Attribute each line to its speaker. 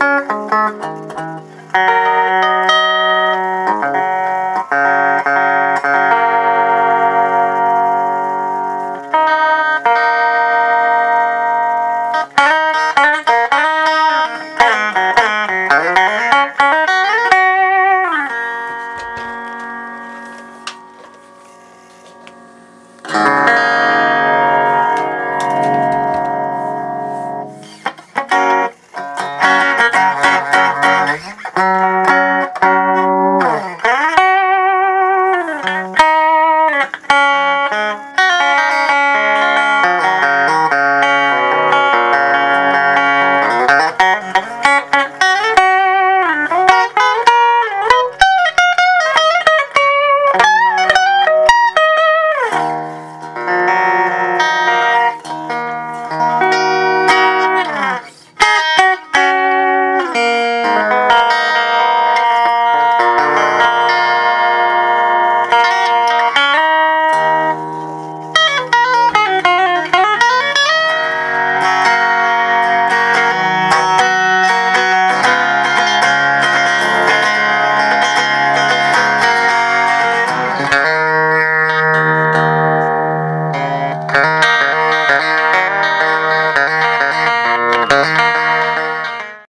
Speaker 1: Thank Uh...
Speaker 2: Música